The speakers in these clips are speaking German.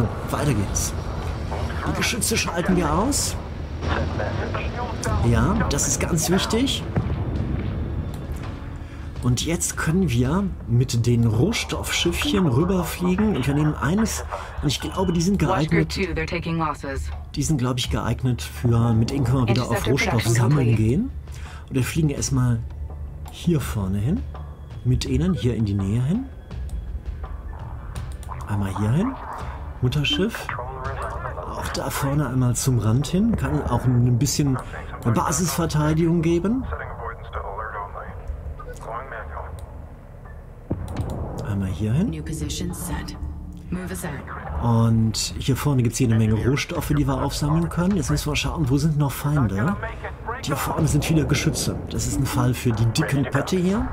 So, weiter geht's. Die Geschütze schalten wir aus. Ja, das ist ganz wichtig. Und jetzt können wir mit den Rohstoffschiffchen rüberfliegen und wir nehmen eines und ich glaube, die sind geeignet. Die sind, glaube ich, geeignet für, mit denen können wir wieder auf Rohstoff sammeln gehen. Und wir fliegen erstmal hier vorne hin. Mit ihnen, hier in die Nähe hin. Einmal hier hin. Mutterschiff. Auch da vorne einmal zum Rand hin. Kann auch ein bisschen Basisverteidigung geben. Einmal hier hin. Und hier vorne gibt es jede Menge Rohstoffe, die wir aufsammeln können. Jetzt müssen wir schauen, wo sind noch Feinde? Hier vorne sind viele Geschütze. Das ist ein Fall für die dicken Pötte hier.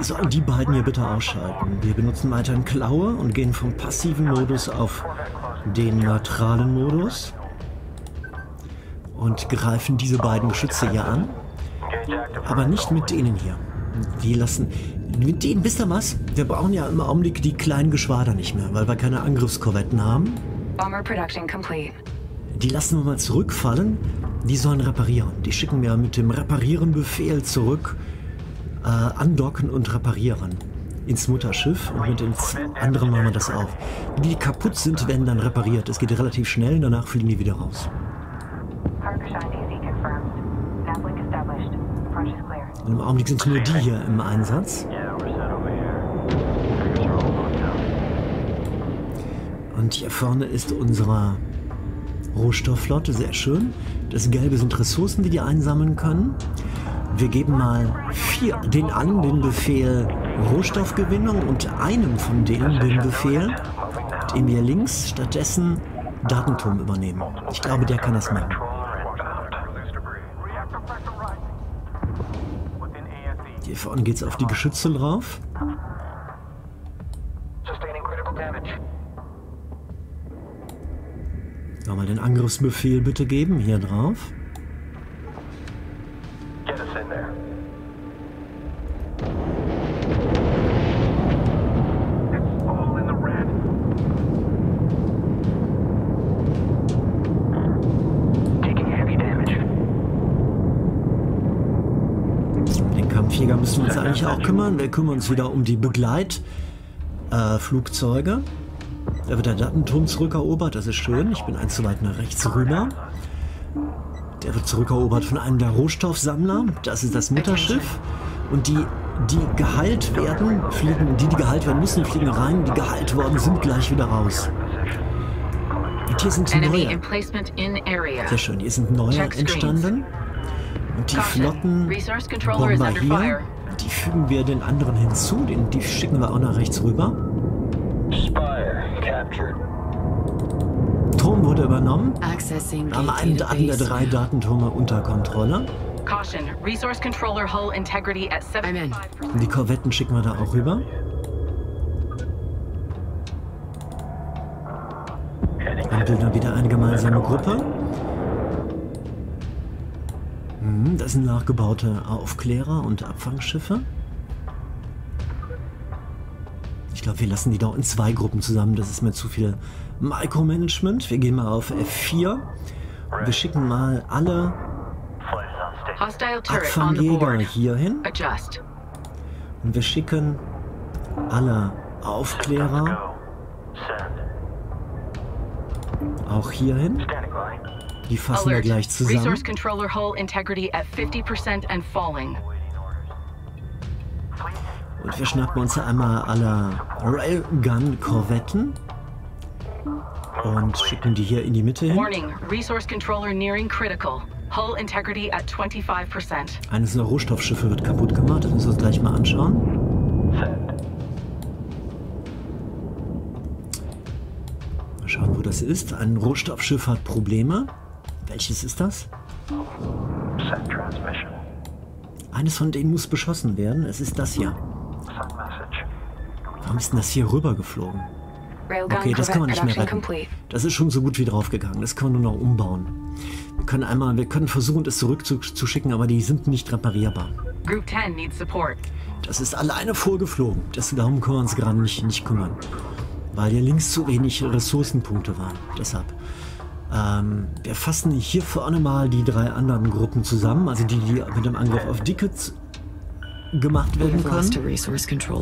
Sollen die beiden hier bitte ausschalten. Wir benutzen weiterhin Klaue und gehen vom passiven Modus auf den neutralen Modus. Und greifen diese beiden Geschütze hier an. Aber nicht mit denen hier. Die lassen... Mit denen, wisst ihr was? Wir brauchen ja im Augenblick die kleinen Geschwader nicht mehr, weil wir keine Angriffskorvetten haben. Die lassen wir mal zurückfallen. Die sollen reparieren. Die schicken wir mit dem Reparieren-Befehl zurück äh, andocken und reparieren ins Mutterschiff und mit den anderen machen wir das auch. Die kaputt sind, werden dann repariert. Es geht relativ schnell, danach fliegen die wieder raus. Und Im Augenblick sind nur die hier im Einsatz. Und hier vorne ist unsere Rohstoffflotte, sehr schön. Das Gelbe sind Ressourcen, die die einsammeln können. Wir geben mal vier den an den Befehl Rohstoffgewinnung und einem von denen den Befehl, den wir links stattdessen Datenturm übernehmen. Ich glaube, der kann das machen. Hier vorne geht es auf die Geschütze drauf. Nochmal den Angriffsbefehl bitte geben, hier drauf. Eigentlich auch kümmern. Wir kümmern uns wieder um die Begleitflugzeuge. Äh, da wird der Datenturm zurückerobert, das ist schön. Ich bin eins zu weit nach rechts rüber. Der wird zurückerobert von einem der Rohstoffsammler. Das ist das Mutterschiff. Und die, die geheilt werden, fliegen, die, die geheilt werden müssen, fliegen rein. Die geheilt worden sind, gleich wieder raus. Und hier sind neue. Sehr schön, hier sind neue entstanden. Und die Flottenbomber hier, die fügen wir den anderen hinzu. Den, die schicken wir auch nach rechts rüber. Turm wurde übernommen. Haben einen, einen der drei Datenturme unter Kontrolle. Die Korvetten schicken wir da auch rüber. Dann bilden wir wieder eine gemeinsame Gruppe. Hm, das sind nachgebaute Aufklärer und Abfangschiffe. Ich glaube, wir lassen die doch in zwei Gruppen zusammen. Das ist mir zu viel Micromanagement. Wir gehen mal auf F4. Wir schicken mal alle Abfangjäger hier hin. Und wir schicken alle Aufklärer auch hier hin. Die fassen wir gleich zusammen. Resource Controller Hull Integrity at 50% and falling. Und wir schnappen uns einmal alle Railgun-Korvetten und schicken die hier in die Mitte hin. Warning, Resource Controller nearing critical. Hull integrity at 25%. Eines der Rohstoffschiffe wird kaputt gemacht, das müssen wir uns gleich mal anschauen. Mal schauen, wo das ist. Ein Rohstoffschiff hat Probleme. Welches ist das? Eines von denen muss beschossen werden. Es ist das hier. Warum ist denn das hier rüber geflogen? Okay, das kann man nicht mehr retten. Das ist schon so gut wie draufgegangen. Das können wir nur noch umbauen. Wir können einmal, wir können versuchen, es zurückzuschicken, aber die sind nicht reparierbar. Das ist alleine vorgeflogen. Das, darum können wir uns gerade nicht, nicht kümmern. weil hier links zu wenig Ressourcenpunkte waren. Deshalb. Ähm, wir fassen hier vorne mal die drei anderen Gruppen zusammen, also die, die mit dem Angriff auf Dickets gemacht werden können.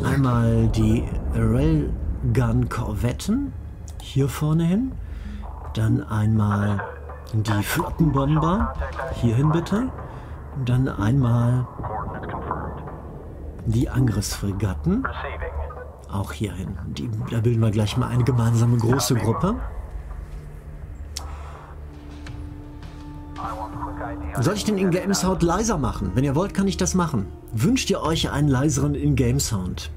Einmal die Railgun-Korvetten hier vorne hin. Dann einmal die Flottenbomber hierhin bitte. Und dann einmal die Angriffsfregatten auch hierhin. Die, da bilden wir gleich mal eine gemeinsame große Gruppe. Soll ich den In-Game-Sound leiser machen? Wenn ihr wollt, kann ich das machen. Wünscht ihr euch einen leiseren In-Game-Sound?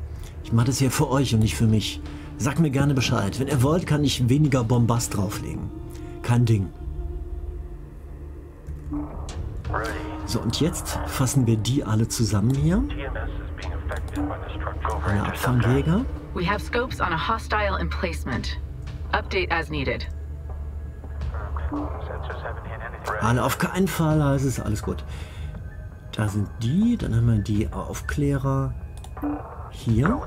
Ich mache das hier für euch und nicht für mich. Sagt mir gerne Bescheid. Wenn ihr wollt, kann ich weniger Bombast drauflegen. Kein Ding. So, und jetzt fassen wir die alle zusammen hier. Eine Abfangjäger. We have scopes on a hostile emplacement. Update as needed. Alle auf keinen Fall, es ist alles gut. Da sind die, dann haben wir die Aufklärer hier.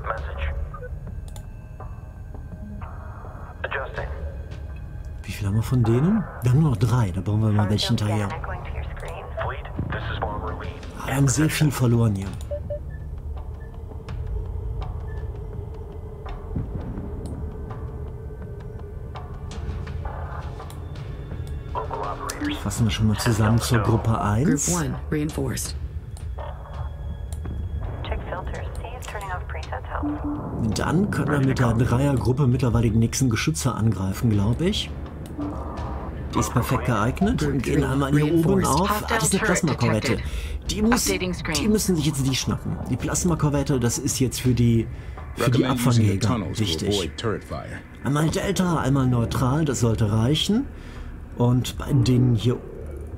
Wie viel haben wir von denen? Wir haben nur noch drei, da brauchen wir mal welche hinterher. Wir haben sehr viel verloren hier. Fassen wir schon mal zusammen zur Gruppe 1. Dann können wir mit der Dreiergruppe mittlerweile die nächsten Geschütze angreifen, glaube ich. Die ist perfekt geeignet. Gehen einmal hier oben auf. Ah, das ist eine Plasmakorvette. Die, muss, die müssen sich jetzt die schnappen. Die Plasmakorvette, das ist jetzt für die, für die Abfangjäger wichtig. Einmal Delta, einmal neutral, das sollte reichen. Und bei denen hier,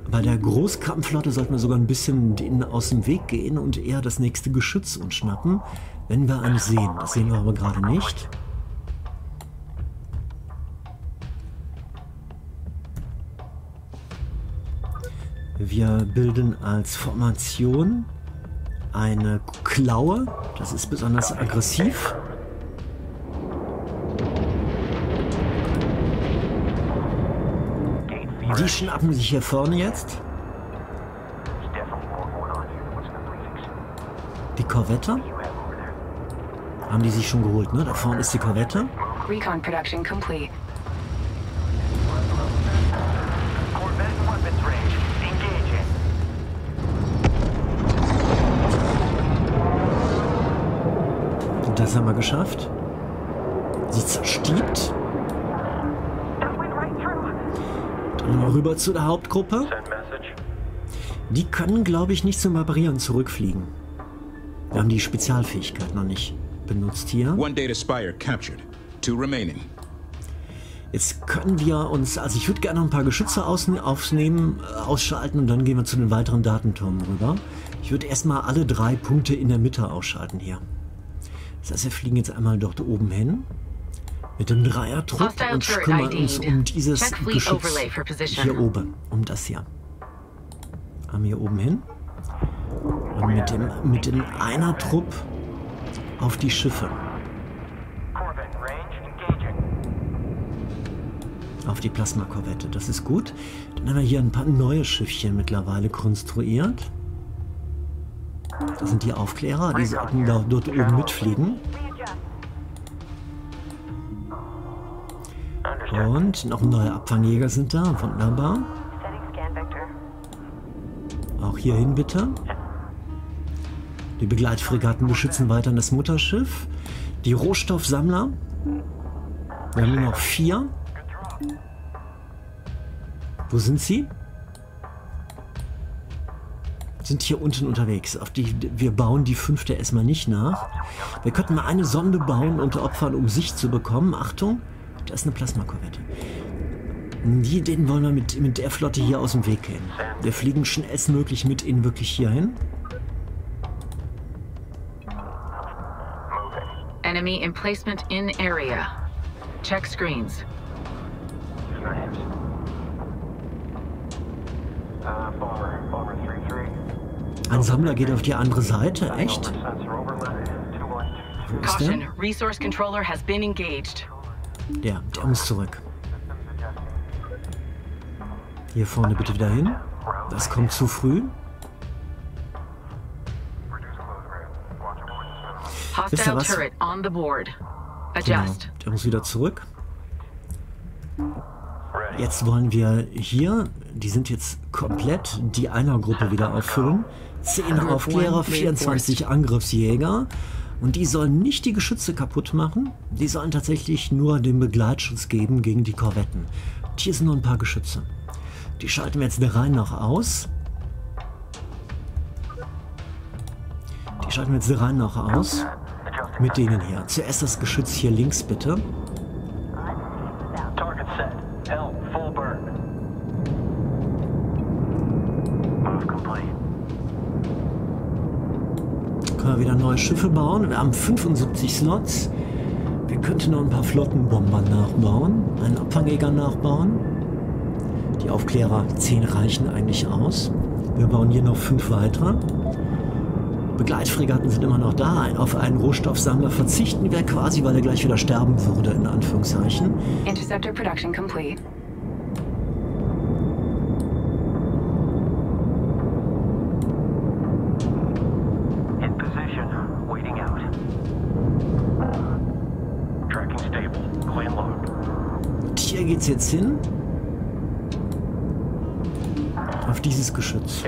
bei der Großkampfflotte sollten wir sogar ein bisschen denen aus dem Weg gehen und eher das nächste Geschütz uns schnappen, wenn wir eines sehen. Das sehen wir aber gerade nicht. Wir bilden als Formation eine Klaue. Das ist besonders aggressiv. Die schnappen sich hier vorne jetzt. Die Korvette. Haben die sich schon geholt, ne? Da vorne ist die Korvette. Recon production complete. Das haben wir geschafft. Sie zerstiebt. Dann rüber zu der Hauptgruppe. Die können, glaube ich, nicht zum Reparieren zurückfliegen. Wir haben die Spezialfähigkeit noch nicht benutzt hier. One data spire captured. Two remaining. Jetzt können wir uns, also ich würde gerne noch ein paar Geschütze aufnehmen, äh, ausschalten und dann gehen wir zu den weiteren Datentürmen rüber. Ich würde erstmal alle drei Punkte in der Mitte ausschalten hier. Das heißt, wir fliegen jetzt einmal dort oben hin mit dem Dreiertrupp und kümmern uns um dieses Geschütz hier oben, um das hier. Haben hier oben hin. Und mit dem, mit dem Einer-Trupp auf die Schiffe. Auf die Plasma-Korvette, das ist gut. Dann haben wir hier ein paar neue Schiffchen mittlerweile konstruiert. Das sind die Aufklärer, die sollten da dort oben mitfliegen. Und noch neue Abfangjäger sind da, wunderbar. Auch hierhin bitte. Die Begleitfregatten beschützen weiterhin das Mutterschiff. Die Rohstoffsammler. Wir haben nur noch vier. Wo sind sie? sind hier unten unterwegs. Auf die, wir bauen die fünfte erstmal nicht nach. Wir könnten mal eine Sonde bauen und opfern, um Sicht zu bekommen. Achtung, da ist eine Plasmakorvette. Die, den wollen wir mit, mit der Flotte hier aus dem Weg gehen. Wir fliegen schnellstmöglich mit ihnen wirklich hier hin. Enemy emplacement in area. Check screens. Bomber, bomber 3-3. Ein Sammler geht auf die andere Seite, echt? Wo ist der? Resource controller has been engaged. Der, der muss zurück. Hier vorne bitte wieder hin. Das kommt zu früh. Wisst ihr was? Genau, der muss wieder zurück. Jetzt wollen wir hier, die sind jetzt komplett, die Einergruppe wieder auffüllen. 10 Aufklärer, 24 Angriffsjäger. Und die sollen nicht die Geschütze kaputt machen, die sollen tatsächlich nur den Begleitschutz geben gegen die Korvetten. Und hier sind nur ein paar Geschütze. Die schalten wir jetzt der Reihe nach aus. Die schalten wir jetzt der Reihe nach aus. Mit denen hier. Zuerst das Geschütz hier links bitte. Können wir wieder neue Schiffe bauen. Wir haben 75 Slots. Wir könnten noch ein paar Flottenbomber nachbauen. Einen Abfangjäger nachbauen. Die Aufklärer 10 reichen eigentlich aus. Wir bauen hier noch 5 weitere. Begleitfregatten sind immer noch da. Auf einen Rohstoffsammler verzichten wir quasi, weil er gleich wieder sterben würde, in Anführungszeichen. Interceptor production complete. Geht's jetzt hin. Auf dieses Geschütz.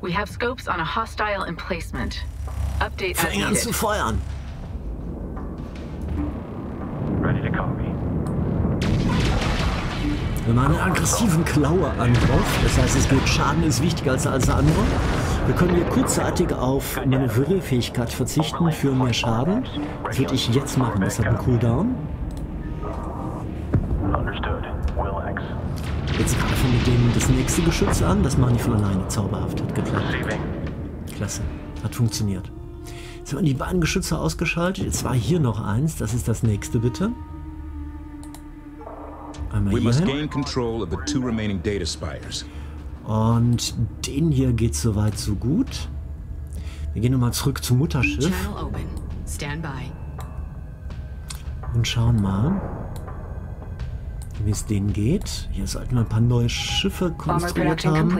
We have scopes on a hostile emplacement. Update Fängt an zu feuern. Ready to copy. Wir machen einen aggressiven Klauerangriff. Das heißt, es geht Schaden ist wichtiger als alles andere. Wir können hier kurzzeitig auf Manövrierfähigkeit verzichten für mehr Schaden. Das würde ich jetzt machen. Das hat einen Cooldown. Jetzt greifen wir mit denen das nächste Geschütz an. Das machen die von alleine. Zauberhaft. Hat geklappt. Klasse. Hat funktioniert. Jetzt haben wir die beiden Geschütze ausgeschaltet. Jetzt war hier noch eins. Das ist das nächste, bitte. Einmal hier Und den hier geht soweit so gut. Wir gehen nochmal zurück zum Mutterschiff. Und schauen mal wie es denen geht. Hier sollten wir ein paar neue Schiffe konstruiert haben.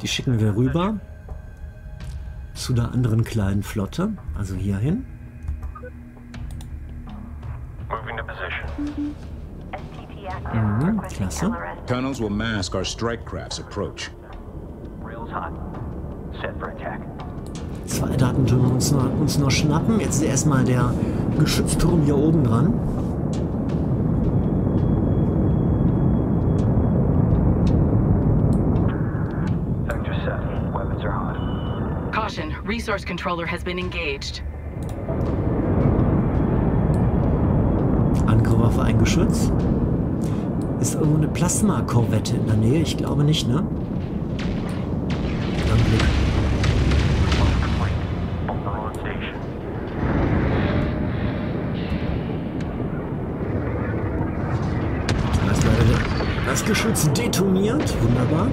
Die schicken wir rüber zu der anderen kleinen Flotte, also hier hin. Mhm, klasse. Tunnels will mask our strike crafts approach. Zwei Datentürme uns noch, uns noch schnappen. Jetzt ist erstmal der Geschützturm hier oben dran. Resource controller has been engaged. Angriff auf ein Geschütz? Ist irgendwo eine Plasma-Korvette in der Nähe? Ich glaube nicht, ne? Das Geschütz detoniert. Wunderbar.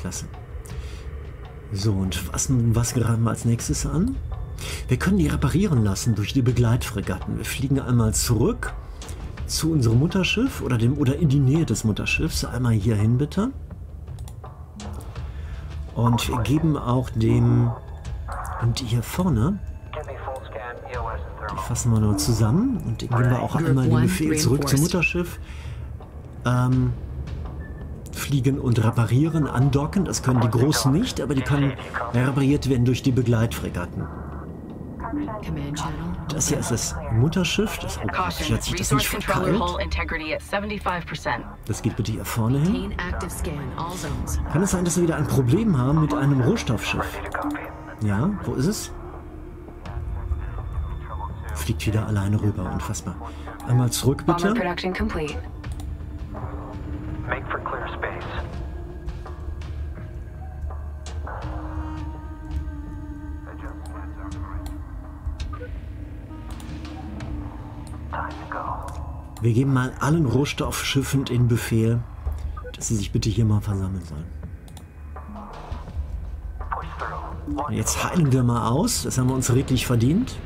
Klasse. So, und was, was greifen wir als nächstes an? Wir können die reparieren lassen durch die Begleitfregatten. Wir fliegen einmal zurück zu unserem Mutterschiff oder, dem, oder in die Nähe des Mutterschiffs. Einmal hier hin, bitte. Und wir geben auch dem... Und die hier vorne... Die fassen wir nur zusammen. Und den geben wir auch einmal den Befehl zurück zum Mutterschiff. Ähm, fliegen und reparieren, andocken. Das können die Großen nicht, aber die können repariert werden durch die Begleitfregatten. Das hier ist das Mutterschiff. Das, oh hat sich das nicht verkeilt. Das geht bitte hier vorne hin. Kann es sein, dass wir wieder ein Problem haben mit einem Rohstoffschiff? Ja, wo ist es? Fliegt wieder alleine rüber, unfassbar. Einmal zurück, bitte. Wir geben mal allen Rohstoffschiffen den Befehl, dass sie sich bitte hier mal versammeln sollen. Und jetzt heilen wir mal aus. Das haben wir uns redlich verdient.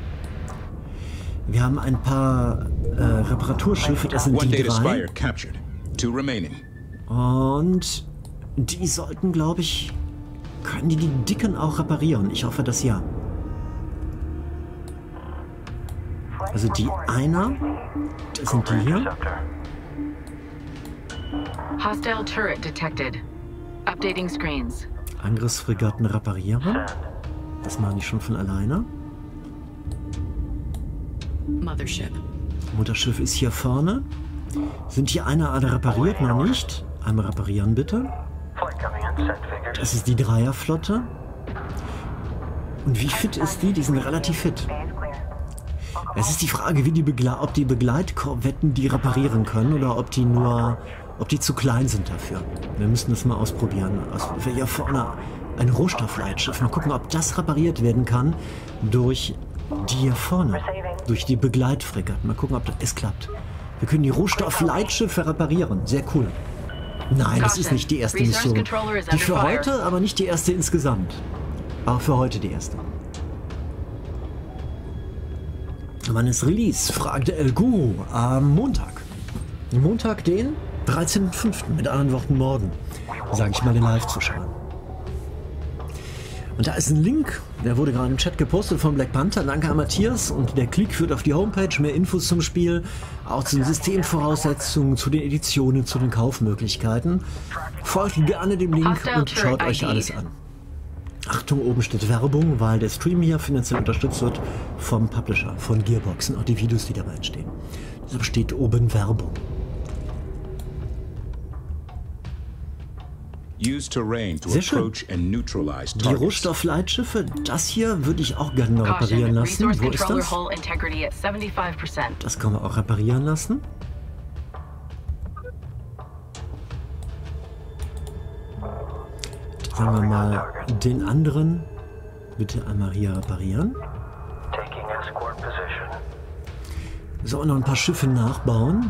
Wir haben ein paar äh, Reparaturschiffe, das sind die drei. Und die sollten, glaube ich, können die die Dicken auch reparieren. Ich hoffe, dass ja. Also die einer, sind die hier. Hostile turret detected. Updating screens. Angriffsfregatten reparieren. Das machen die schon von alleine. Mothership. Mutterschiff ist hier vorne. Sind hier einer alle repariert? Noch nicht. Einmal reparieren bitte. Das ist die Dreierflotte. Und wie fit ist die? Die sind relativ fit. Es ist die Frage, wie die Begle ob die Begleitkorvetten die reparieren können oder ob die nur, ob die zu klein sind dafür. Wir müssen das mal ausprobieren. Also hier vorne ein Rohstoffleitschiff. Mal gucken, ob das repariert werden kann durch die hier vorne, durch die Begleitfregatten. Mal gucken, ob das es klappt. Wir können die Rohstoffleitschiffe reparieren. Sehr cool. Nein, das ist nicht die erste Mission. Die für heute, aber nicht die erste insgesamt. Aber für heute die erste. Wann ist Release? fragte El Guru am Montag. Montag, den 13.05. Mit anderen Worten morgen. Sage ich mal den Live-Zuschauern. Und da ist ein Link, der wurde gerade im Chat gepostet von Black Panther. Danke an Matthias. Und der Klick führt auf die Homepage. Mehr Infos zum Spiel, auch zu den Systemvoraussetzungen, zu den Editionen, zu den Kaufmöglichkeiten. Folgt gerne dem Link und schaut euch alles an. Achtung, oben steht Werbung, weil der Stream hier finanziell unterstützt wird vom Publisher, von Gearbox und auch die Videos, die dabei entstehen. Deshalb steht oben Werbung. Sehr schön. Die. Rohstoffleitschiffe, das hier würde ich auch gerne reparieren lassen. Wo ist das? hull integrity at 75%. Das können wir auch reparieren lassen. Sagen wir mal, den anderen bitte einmal hier reparieren. So, und noch ein paar Schiffe nachbauen.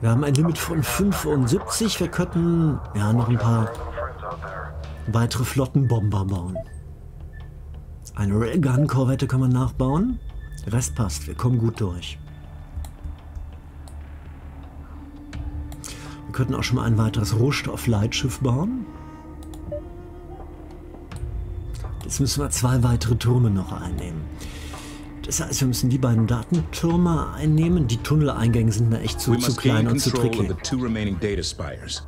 Wir haben ein Limit von 75. Wir könnten ja noch ein paar weitere Flottenbomber bauen. Eine Railgun-Korvette kann man nachbauen. Der Rest passt, wir kommen gut durch. Wir könnten auch schon mal ein weiteres Rohstoffleitschiff bauen. Jetzt müssen wir zwei weitere Türme noch einnehmen. Das heißt, wir müssen die beiden Datentürme einnehmen. Die Tunneleingänge sind mir echt zu, zu klein und zu tricky. of the two remaining data spires.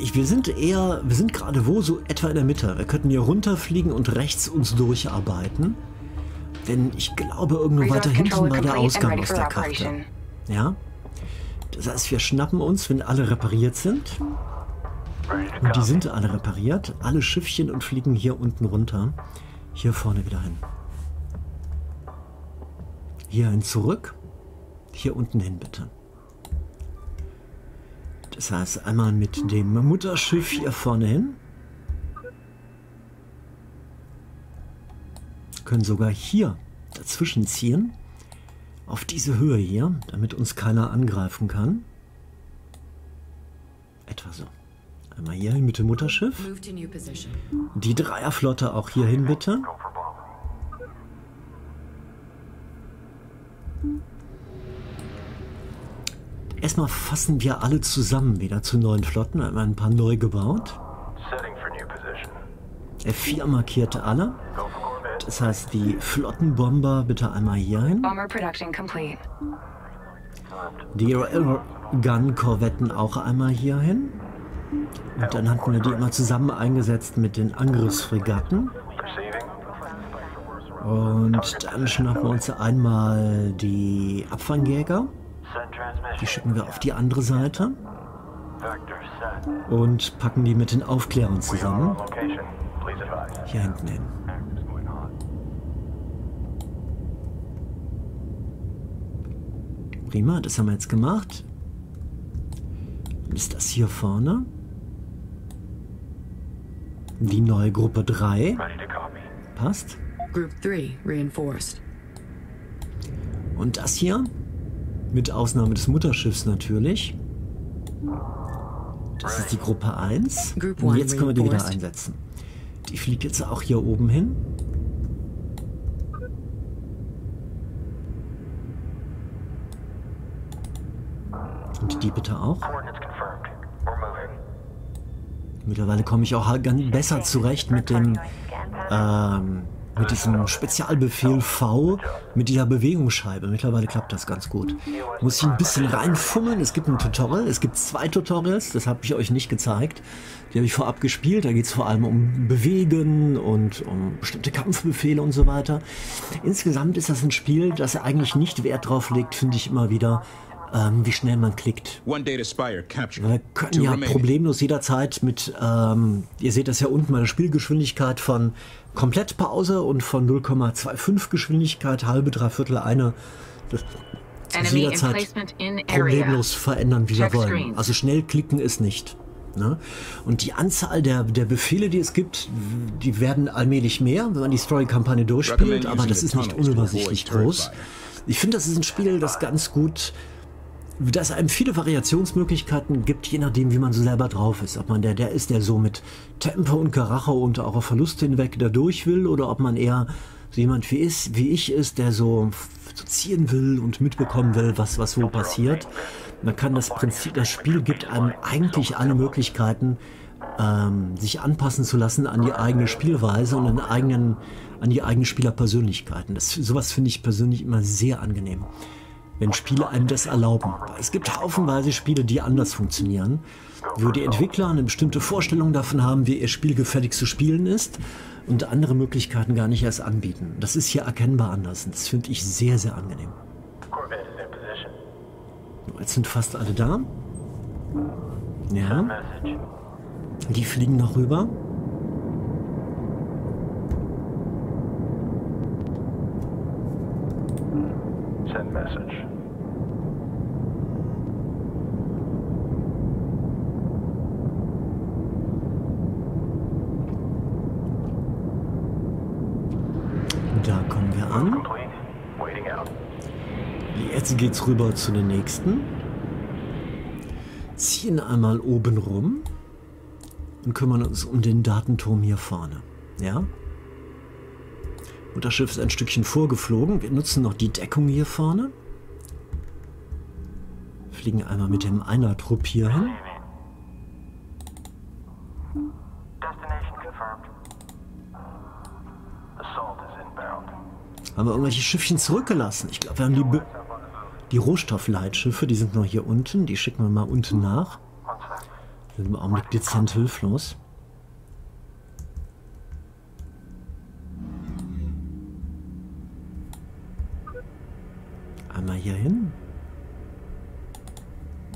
Ich, wir sind eher, wir sind gerade wo? So etwa in der Mitte. Wir könnten hier runterfliegen und rechts uns durcharbeiten. Denn ich glaube, irgendwo weiter hinten war der Ausgang aus der Karte. Ja? Das heißt, wir schnappen uns, wenn alle repariert sind. Und die sind alle repariert. Alle Schiffchen und fliegen hier unten runter. Hier vorne wieder hin. Hierhin zurück. Hier unten hin bitte. Das heißt, einmal mit dem Mutterschiff hier vorne hin. Können sogar hier dazwischen ziehen. Auf diese Höhe hier, damit uns keiner angreifen kann. Etwa so. Einmal hier hin mit dem Mutterschiff. Die Dreierflotte auch hier hin bitte. Erstmal fassen wir alle zusammen wieder zu neuen Flotten. Wir haben ein paar neu gebaut. Setting for new position. F4 markierte alle. Das heißt, die Flottenbomber bitte einmal hier hin. Bomber production complete. Die Railgun-Korvetten auch einmal hier hin. Und dann hatten wir die immer zusammen eingesetzt mit den Angriffsfregatten. Und dann schnappen wir uns einmal die Abfangjäger. Die schicken wir auf die andere Seite und packen die mit den Aufklärern zusammen. Hier hinten hin. Prima, das haben wir jetzt gemacht. Dann ist das hier vorne. Die neue Gruppe 3. Ready to copy. Passt. Group 3 reinforced. Und das hier, mit Ausnahme des Mutterschiffs natürlich. Das ist die Gruppe 1. Group Und jetzt können wir die wieder einsetzen. Die fliegt jetzt auch hier oben hin. Und die bitte auch. Mittlerweile komme ich auch halt ganz besser zurecht mit dem ähm, mit diesem Spezialbefehl V mit dieser Bewegungsscheibe. Mittlerweile klappt das ganz gut. Muss ich ein bisschen reinfummeln. Es gibt ein Tutorial. Es gibt zwei Tutorials. Das habe ich euch nicht gezeigt. Die habe ich vorab gespielt. Da geht es vor allem um Bewegen und um bestimmte Kampfbefehle und so weiter. Insgesamt ist das ein Spiel, das eigentlich nicht Wert drauf legt, finde ich immer wieder, ähm, wie schnell man klickt. Wir können ja problemlos jederzeit mit, ähm, ihr seht das ja unten, meine Spielgeschwindigkeit von Komplettpause und von 0,25 Geschwindigkeit, halbe, dreiviertel, eine, das das jederzeit problemlos verändern, wie wir wollen. Also schnell klicken ist nicht. Ne? Und die Anzahl der, der Befehle, die es gibt, die werden allmählich mehr, wenn man die Story-Kampagne durchspielt, aber das ist nicht unübersichtlich groß. Ich finde, das ist ein Spiel, das ganz gut dass einem viele Variationsmöglichkeiten gibt, je nachdem, wie man so selber drauf ist. Ob man der, der ist, der so mit Tempo und Karacho und auch auf Verluste hinweg da durch will, oder ob man eher so jemand wie, ist, wie ich ist, der so, so ziehen will und mitbekommen will, was, was wo passiert. Man kann das Prinzip, das Spiel gibt einem eigentlich alle Möglichkeiten, ähm, sich anpassen zu lassen an die eigene Spielweise und an, eigenen, an die eigenen Spielerpersönlichkeiten. Das, sowas finde ich persönlich immer sehr angenehm wenn Spiele einem das erlauben. Es gibt haufenweise Spiele, die anders funktionieren, wo die Entwickler eine bestimmte Vorstellung davon haben, wie ihr Spiel gefällig zu spielen ist und andere Möglichkeiten gar nicht erst anbieten. Das ist hier erkennbar anders und das finde ich sehr, sehr angenehm. Jetzt sind fast alle da. Ja, die fliegen noch rüber. Send message. Da kommen wir an. Jetzt geht's rüber zu den nächsten. Ziehen einmal oben rum und kümmern uns um den Datenturm hier vorne. Ja? Und das Schiff ist ein Stückchen vorgeflogen. Wir nutzen noch die Deckung hier vorne. Fliegen einmal mit dem Einer-Trupp hier hin. Haben wir irgendwelche Schiffchen zurückgelassen? Ich glaube, wir haben die, die Rohstoffleitschiffe, die sind noch hier unten. Die schicken wir mal unten nach. Sind im Augenblick dezent hilflos. Einmal hier hin.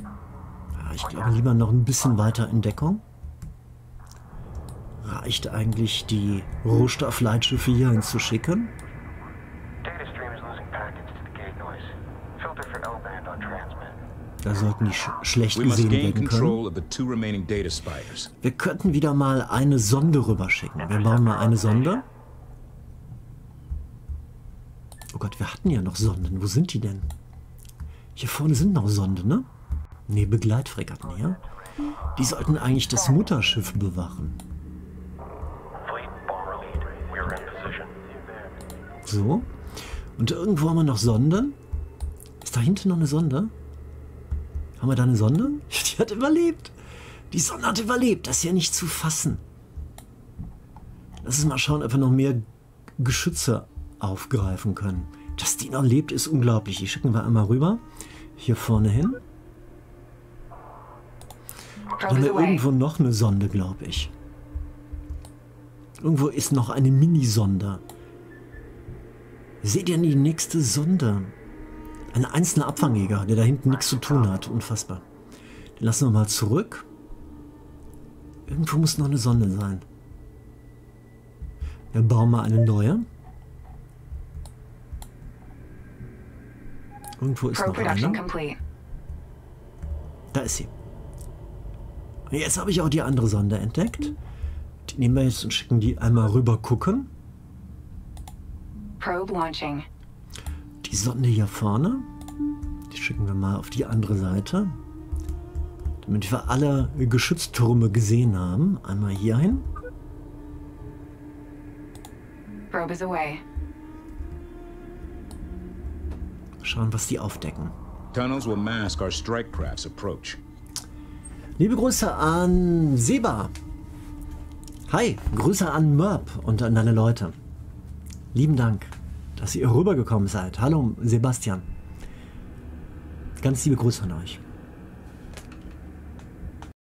Ja, ich glaube lieber noch ein bisschen weiter in Deckung. Reicht eigentlich die Rohstoffleitschiffe hier hinzuschicken? Da sollten die sch schlecht gesehen werden können. Wir könnten wieder mal eine Sonde rüberschicken. Wir bauen mal eine Sonde. Oh Gott, wir hatten ja noch Sonden. Wo sind die denn? Hier vorne sind noch Sonden, ne? Ne, Begleitfregatten hier. Die sollten eigentlich das Mutterschiff bewachen. So. Und irgendwo haben wir noch Sonden. Ist da hinten noch eine Sonde? Haben wir da eine Sonde? Die hat überlebt. Die Sonde hat überlebt. Das ist ja nicht zu fassen. Lass uns mal schauen, ob wir noch mehr Geschütze aufgreifen können. Dass die noch lebt, ist unglaublich. Die schicken wir einmal rüber. Hier vorne hin. Da haben wir irgendwo noch eine Sonde, glaube ich. Irgendwo ist noch eine Minisonde. Seht ihr die nächste Sonde? Ein einzelner Abfangjäger, der da hinten nichts zu tun hat. Unfassbar. Den lassen wir mal zurück. Irgendwo muss noch eine Sonde sein. Wir bauen mal eine neue. Irgendwo ist noch eine. Da ist sie. Jetzt habe ich auch die andere Sonde entdeckt. Die nehmen wir jetzt und schicken die einmal rüber gucken. Probe launching. Die Sonde hier vorne. Die schicken wir mal auf die andere Seite. Damit wir alle Geschütztürme gesehen haben. Einmal hier hin. probe is away. Schauen, was die aufdecken. Tunnels will mask our strike craft's approach. Liebe Grüße an Seba. Hi, Grüße an Mörb und an deine Leute. Lieben Dank, dass ihr rübergekommen seid. Hallo, Sebastian. Ganz liebe Grüße an euch.